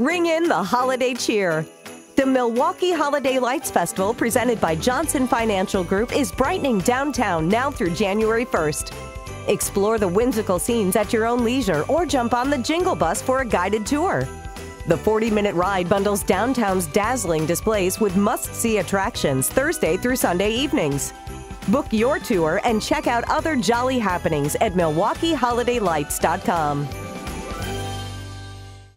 Ring in the holiday cheer. The Milwaukee Holiday Lights Festival, presented by Johnson Financial Group, is brightening downtown now through January 1st. Explore the whimsical scenes at your own leisure or jump on the Jingle Bus for a guided tour. The 40 minute ride bundles downtown's dazzling displays with must see attractions Thursday through Sunday evenings. Book your tour and check out other jolly happenings at MilwaukeeHolidayLights.com.